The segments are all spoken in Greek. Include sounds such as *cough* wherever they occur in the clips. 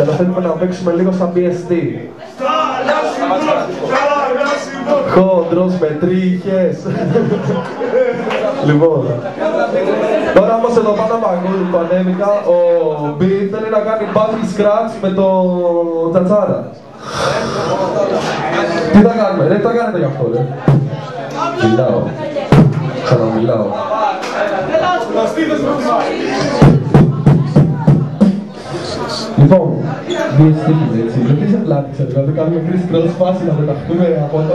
Αλλά θέλουμε να παίξουμε λίγο σαν BST. Χόντρος με τρίχες. λοιπόν. Τώρα όμως εδώ πάνω από που ανέβηκα, ο B θέλει να κάνει battle scratch με το τσατσάρα. Τι θα κάνουμε, ρε, τι θα κάνετε γι' αυτό, ρε; Μιλάω. Ξαναμιλάω. Λοιπόν, διαστήλη, έτσι, γιατί σε πλάτηξα, δηλαδή κάνουμε κρίση κρός φάση να πεταχτούμε από εδώ.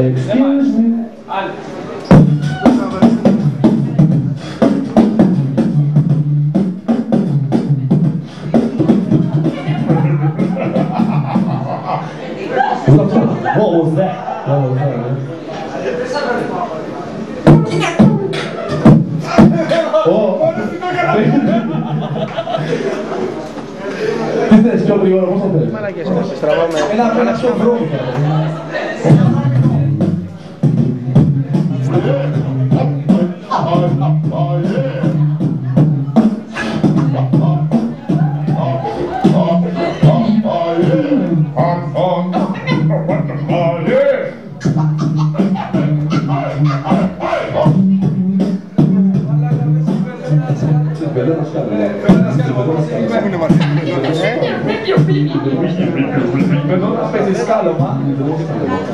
Excuse me. *laughs* What was that? What was that? Θες πιο γρήγορα, πώς θα θες. Μαλακές, κάνεις, τραβάμε. Ένα, ένα πιο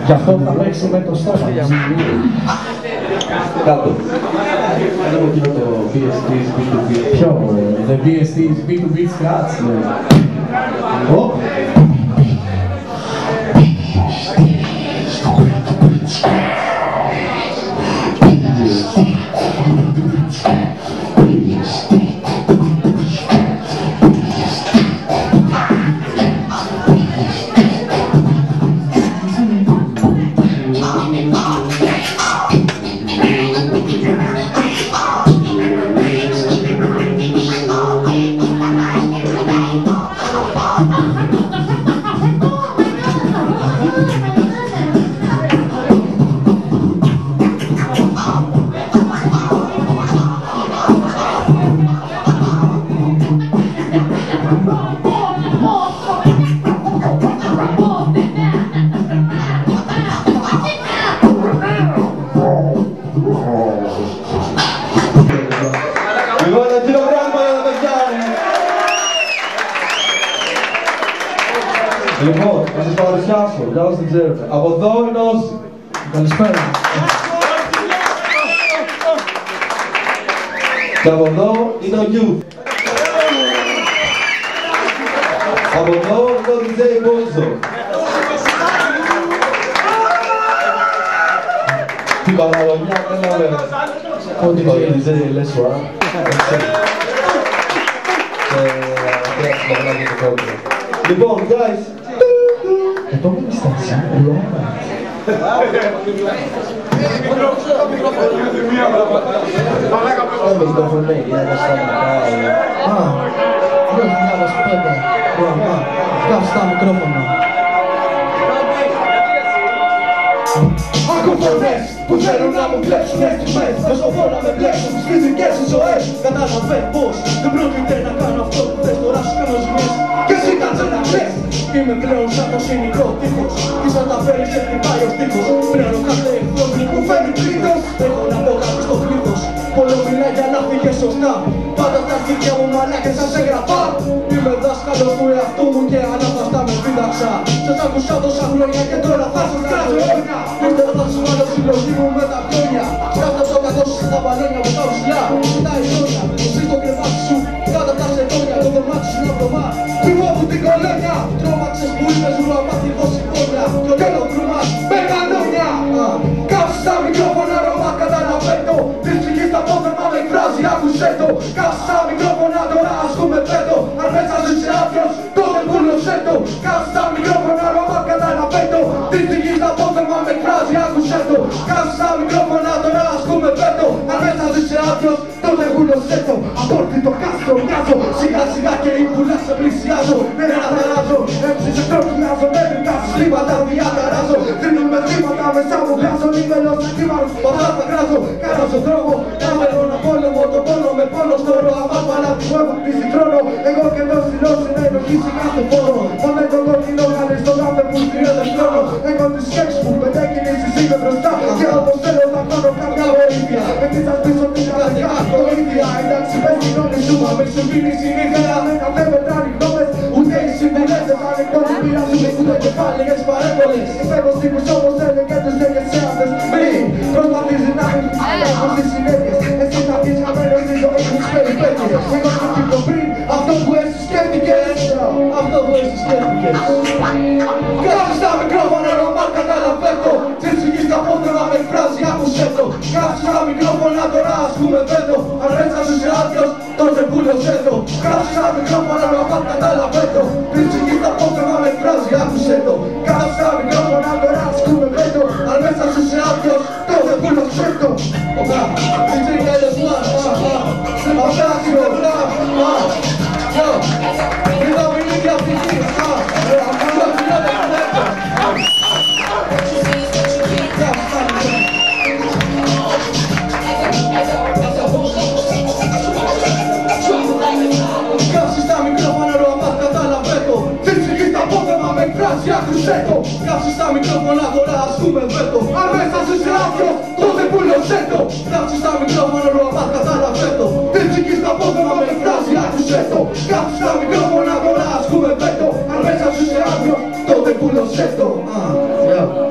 Γι' αυτό θα παίξουμε το στόμα. Κάτω. Εδώ είναι το BST's B2B. Ποιο; The BST's B2B Scratch. Ω. Και από εδώ είναι ο Youth. Από εδώ είναι ο DJ Bonzo. Την Παναγωνιά δεν να λέμε. Ο DJ Λέσουα. Λοιπόν, guys. Εδώ είναι η στασία, Ρώμα. Έβες το φωνή, για να σταματάει. Α, 2005, Ρώμα. Βγάζω στα μικρόφωνα. Ακούω φωνές που θέλουν να μου κλέψουν στιγμές Με σκοπό να με μπλέξουν στις φυσικές σου ζωές. Κατάλαβε πως δεν πρόκειται να κάνω αυτό που θες. Τώρα σου κάνω ζημίες και εσύ κάτσε να κλαις Είμαι πλέον σαν το συνικό τείχος. Τι σαν τα φέρεις σε χτυπάει ο στίχος. Πλέον κάθε εχθρό μου φέρνει τρίτος Έχω να πω κάτι στο πλήθος. Πολλό μιλάει για να φύγε σωστά. Πάντα τα αρχίδια μου μαλάκες σας έγραφα. Είμαι δάσκαλος του εαυτού μου και ανάπαστα με φύλαξα Σας άκουσα τόσα χρόνια και τώρα θα σας κάνω όρια Ήρθε θα σου βάλω συλλογή μου με τα χρόνια Κάτω από το κακό σου στα μπαλόνια μου τα Απόρτιτο κάστρο μοιάζω Σιγά σιγά και η πουλά σε πλησιάζω Με ένα ταράζω Έτσι σε τροχιάζω Με δικά σου σλίματα διαταράζω Δίνουμε θύματα μέσα μου Βγάζω νύμελος αντίμαρος Πατά τα κράζω Κάνω στον δρόμο Κάμε ένα πόλεμο Το πόνο με πόνο στο ρο Αμάς παλάτι μου έχω πείσει χρόνο Εγώ και το στυλός είναι ενοχήσει κάθε πόνο. Πάμε το κόκκινο καλή στον κάθε που χρειάζεται χρόνο. Έχω τις σκέψεις μου Πέντε κινήσεις είμαι μπροστά. Και όπως θέλω θα κάνω καμιά βοήθεια. Με τις πίσω την καρδιά Το ίδια εντάξει πες την όλη σου Μα με σου πίνει συνήθεια Αμένα δεν μετράνε γνώμες Ούτε οι συμβουλές δεν πάνε κόντ Πειράζουν ούτε κεφάλαιες παρέμβολες Φεύγω στιγμούς όπως έλεγε τους εγεσιάδες άκουσέ το Κάψεις τα μικρόφωνα τώρα ας πούμε πέτω Αν μέσα σου είσαι άδειος τότε πουλωσέ το Κάψεις τα μικρόφωνα Ρωμά καταλαβαίνω Της βέτο Αν μέσα σου είσαι άδειος τότε πουλωσέ το Μπράβο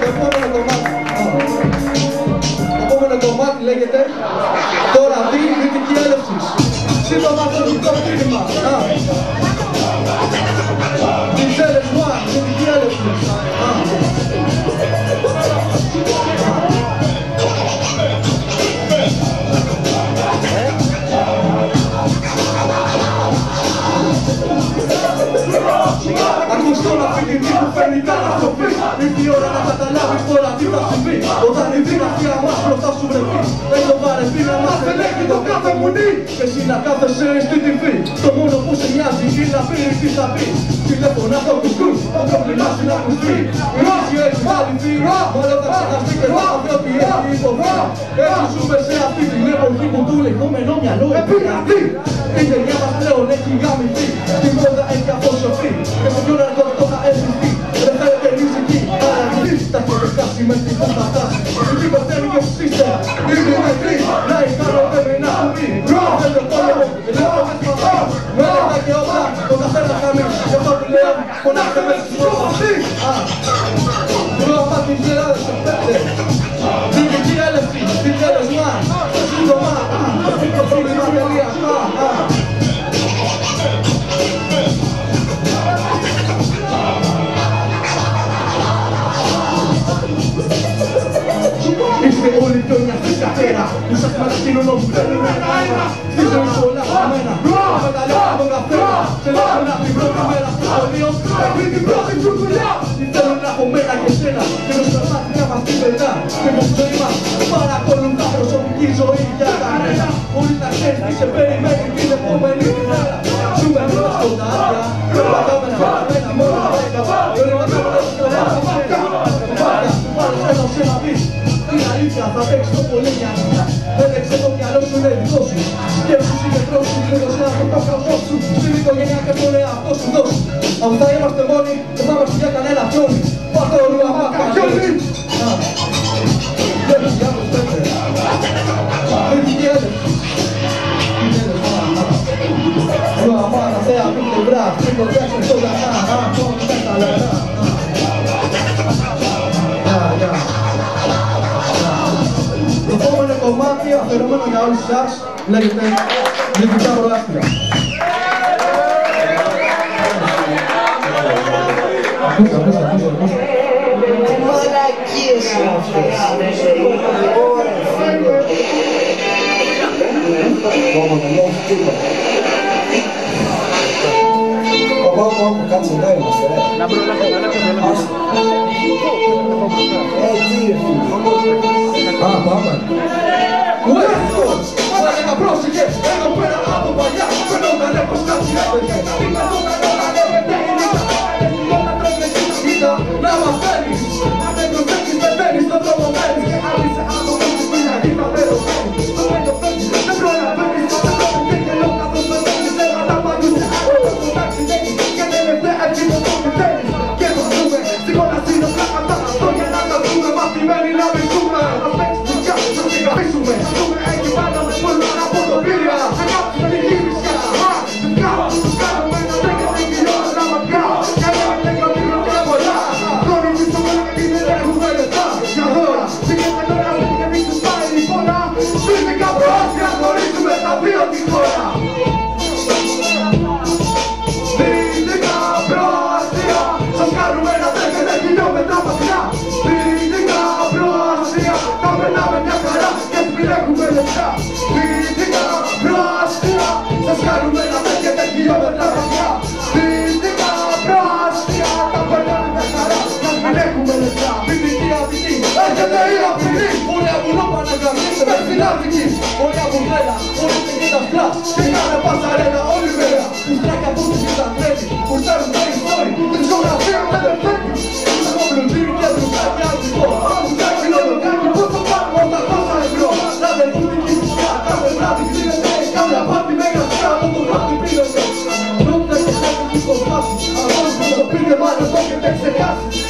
Το επόμενο κομμάτι Το επόμενο κομμάτι λέγεται Τώρα δει η κριτική έλευση Σύντομα Ακούς τώρα αυτή τη τύπου που φέρνει καταστροφή. Ήρθε η ώρα να καταλάβεις τώρα τι θα συμβεί. Όταν η δύναμη μας μπροστά σου βρεθεί Έχω βαρεθεί να μας ελέγχει το κάθε μουνί. Και εσύ να κάθεσαι στη TV Το μόνο που σε νοιάζει είναι να πήρεις τι θα πεις. Τηλέφωνα στο κουσκούς, το πρόβλημά σου να ακουστεί. Η ρίση έχει αληθεί, μάλλον θα ξεχαστεί και θα βρει ότι έχει υποθεί Έτσι ζούμε σε αυτή την εποχή που του λεγόμενο μυαλό επικρατεί Η γενιά μας πλέον έχει γαμηθεί. Την πόρτα έχει αποσωθεί Και σε ποιον ναρκωτικό θα αισθηθεί Δεν θέλετε ριζική παραγωγή Τα έχετε χάσει μες στην πόρτα τάση Οι πεθαίνει και εσείς είστε Είναι νεκροί Να ηχάνονται με ένα κουμπί Θέλετε πόλεμο, λέω με σπαθά Με λεπτά και όπλα, το καθένα χαμεί Γι' αυτό που λέω, φωνάξτε μέσα στην πρόπαση Ρώμα την γελάδα σε πέντε πιο νιαστοί καθένα Που σας παραστήνουν όπου θέλουν ένα-ένα Στη ζωή σου όλα χαμένα. Με τα λόγια τον καθένα Σε λέω να την πρώτη μέρα στο σχολείο. Εκεί την πρώτη σου δουλειά. Τι θέλουν από μένα και σένα Και με στα μάτια μας την περνά Και με τη ζωή μας παρακολούν τα προσωπική ζωή για κανένα. Χωρίς να ξέρεις τι σε περιμένει την επόμενη μέρα. Ζούμε μέσα σκοτάδια Περπατάμε να πολύ για να Έπαιξε το μυαλό σου είναι δικό σου Σκέψου είναι τρόπου, κλείδωσε από το καυμό σου Στην οικογένεια και τον εαυτό σου δώσου Αν θα είμαστε μόνοι, δεν θα είμαστε για κανένα πιόνι Πάρτε ο Ρουαμά Λέγεται Λυκητά Προλάστια. Ακούστε, ακούστε, ακούστε, ακούστε. Μαλακίες είναι αυτές. Ωραία, φίλε. Ακόμα δεν έχει τίποτα. Ω, ω, ω, κάτσε εδώ είμαστε, ρε. Να μπρο, να μπρο, να μπρο, Ας- Ε, τι ρε φίλε. Α, πάμε. Εδώ πέρα από παλιά Φαινόταν πως κάτι έπαιζε Είχα το καλό να λέγεται η νύχτα Όλα τρώνε και τα κοίτα να μαθαίνεις Αν δεν προσέχεις πεθαίνεις στον δρόμο μένεις Και αν Mexicanos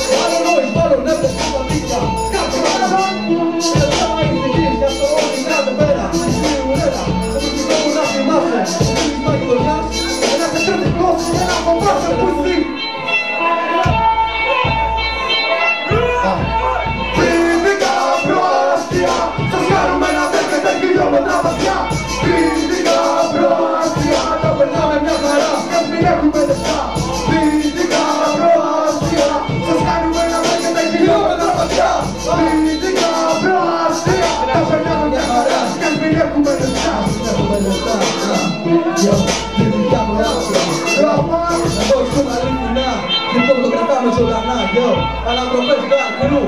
Yo, ανατροπές καρκνού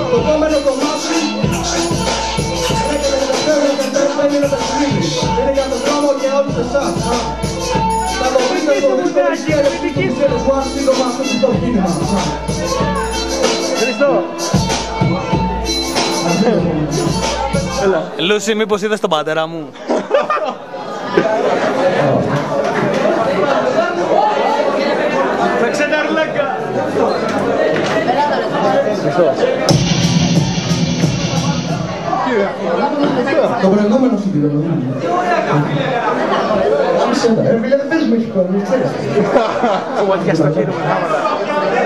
Το επόμενο κομμάτι είναι για τον δρόμο και όλους αυτό το κίνημα. Χριστό. Έλα. Λούση, μήπως είδες τον πατέρα μου. Θα ξεναρλάκα. Χριστό. Το προηγούμενο σου πήρε, το δίνει. Ρε φίλε, δεν παίζουμε έχει κόμμα, ξέρεις. Ο Ματιάς στο χέρι μου.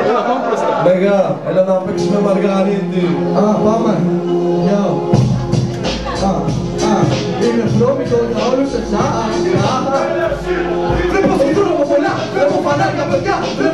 Έλα, πάμε μπροστά. Λέγα, έλα να παίξουμε μαργαρίτη. Α, πάμε. Γεια. Α, α, είναι βρώμικο για όλους εσάς. Βλέπω στον δρόμο πολλά, βλέπω φανάρια παιδιά, βλέπω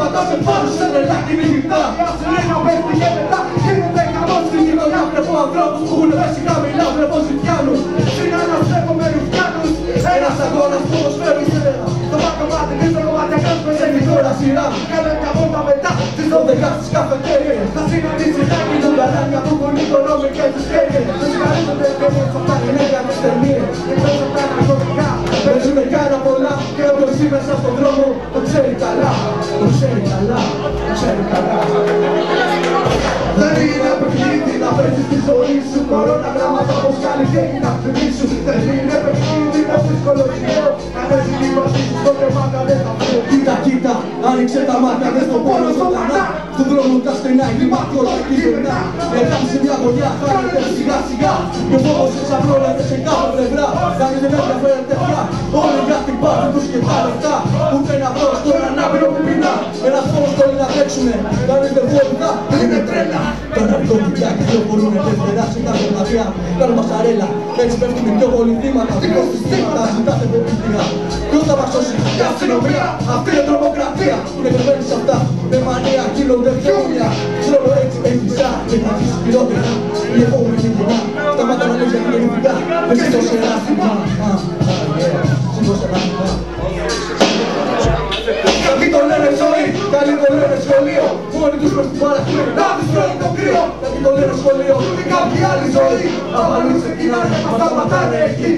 οχήματα με πάνω σε τρελάκι μη γυφτά. Σιρένα πέφτει και μετά γίνεται χαμός στη γειτονιά. Βλέπω ανθρώπους που έχουν πέσει χαμηλά, βλέπω ζητιάνους. Στην αναστρέφω με ρουφιάνους. Ένας αγώνας που προσφέρει σένα. Το μάτιο μάτι, πίσω κομμάτια κάνουμε σε τώρα σειρά. Κάνε μια βόλτα μετά τις 12 στις καφετέριες. Θα συναντήσεις λάκη του γαλάνια που πουλεί το νόμι και τις χέριες. Τους χαρίζονται ταινίες αυτά είναι για τις ταινίες. Κοίτα κοίτα Άνοιξε τα μάτια, δες το πόνο ζωντανά Του δρόμου τα στενά, η κλιμακόλα και η γερνά Μετά σε μια γωνιά, χάνεται σιγά σιγά. Και ο φόβος σε ξαπλώνεται σε κάθε πλευρά Κάνει δεν ενδιαφέρεται πια Όλοι για την πάρτι τους και τα λεφτά κάθε πλατεία Κάνουν μασαρέλα, έτσι πέφτουν πιο πολλοί θύματα. Δίχως τις θύματα, ζητάτε βοήθεια Ποιος θα μας σώσει, η αστυνομία, αυτή είναι τρομοκρατία. Που είναι κρυμμένη σε αυτά, με μανία, κύλονται πιόνια Ξέρω έτσι έκλεισα και θα αρχίσει χειρότερα Η επόμενη γενιά, σταμάτα να λες για την ελληνικά Με σήκωσε ένα θυμά, σήκωσε ένα θυμά Κάποιοι το λένε ζωή, κάποιοι το λένε σχολείο. Μόνοι τους προς την παραχή, να τους τρώει το κρύο. Κάποιοι το λένε σχολείο, είναι κάποια άλλη ζωή Απαλού ξεκινάνε, μας σταματάνε εκεί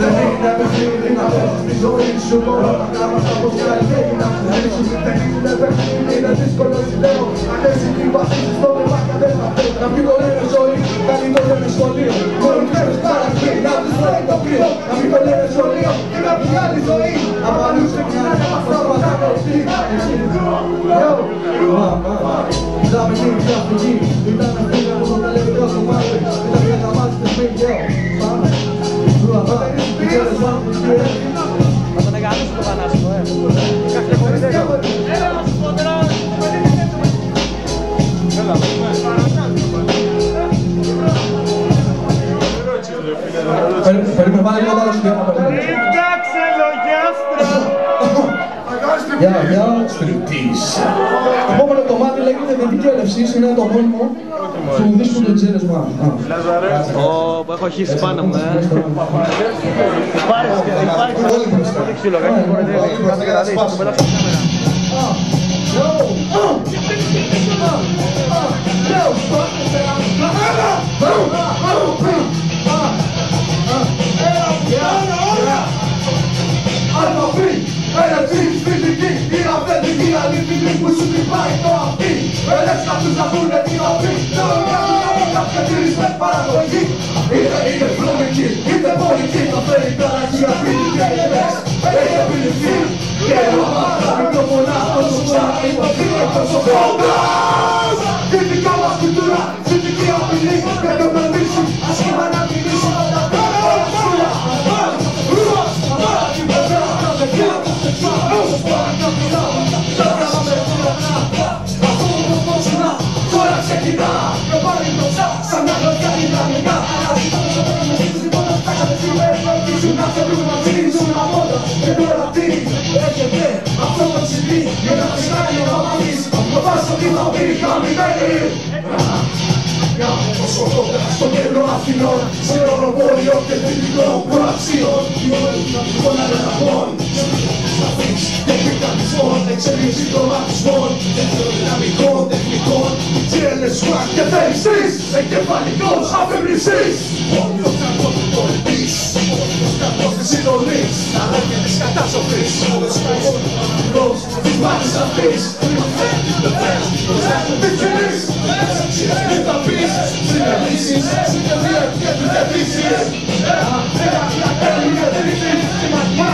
δεν είναι παιχνίδι να πέσεις τη ζωή σου Μόνο τα γράμματα πως καλλιτέχνη να χωρίσεις Δεν είναι παιχνίδι, είναι δύσκολο λέω Αν έτσι τι βασίσεις στο λεμάκια δεν θα πέσει Κάποιοι το λένε ζωή, κάποιοι το λένε σχολείο Μόνο ξέρεις παρακεί, να τους φέρει το κρύο Κάποιοι το λένε σχολείο, είναι κάποια άλλη ζωή Απαλού ξεκινάνε, μας σταματάνε εκεί Είδαμε την διαφυγή, ήταν αυτή από το τελευταίο κομμάτι Ήταν μια καμάτι στη σπίτι, πάμε Θα τον εγκαλέσει το Πανάσικο, ε. Κάθε χωρίς Περίμενε, βάλε λίγο άλλο στην Εντάξει, λογιάστρα! Γεια, γεια. Το επόμενο κομμάτι λέγεται Δυτική Έλευση, είναι το μόνιμο του δίσκου του Τζέλες Μαν. Ω, που έχω χύσει πάνω μου, ε. Υπάρχει, υπάρχει. Όλοι μπροστά. Δεν ξύλο, κάτι κοροϊδεύει. Κάτσε και τα δεις, θα το πετάξω στη κάμερα. Που αυτή Ελεύθερα τους να πούνε τι αυτή Τώρα μια δουλειά κάποια τυρισμένη παραγωγή. Είτε είναι βρωμική, είτε πολιτική Το φέρει ταραχή αφήνει και ελεύθερες Έχει επιληφθεί και ομάδα Μικροφωνά, τόσο πολλά υποτείνει τόσο κόμπρας Δυτικά μας κουλτούρα, δυτική απειλή Δεν το μελήσει, άσχημα να σε βρουν να τσινίζουν απόντα Και τώρα τι έρχεται αυτό το CD Για να σε κάνει να μάθεις Το βάζω τι θα πει χαμημένη Όσο κόντρα στο κέντρο Αθηνών Σε οροπόλιο και τελικό προαξίων Φωνάνε τα πόν και πικανισμών Εξελίξη των ρατσισμών Δυναμικών τεχνικών Τζέλες σουάκ και θέλησης Εγκεφαλικός αφευρησής Όποιος ναρκωτικός της Όποιος κακός της συνολής Ανάγκη της κατάστροφης Όλες οι κόσμος Της μάχης αυτής Τι κινείς Τι θα πεις Συνελήσεις Συνελία και επιτελήσεις Ένα πλακέλι και τρίτη Στη μαγιά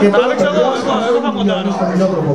Και τώρα θα διαβάσουμε στον Μιλιότροπο.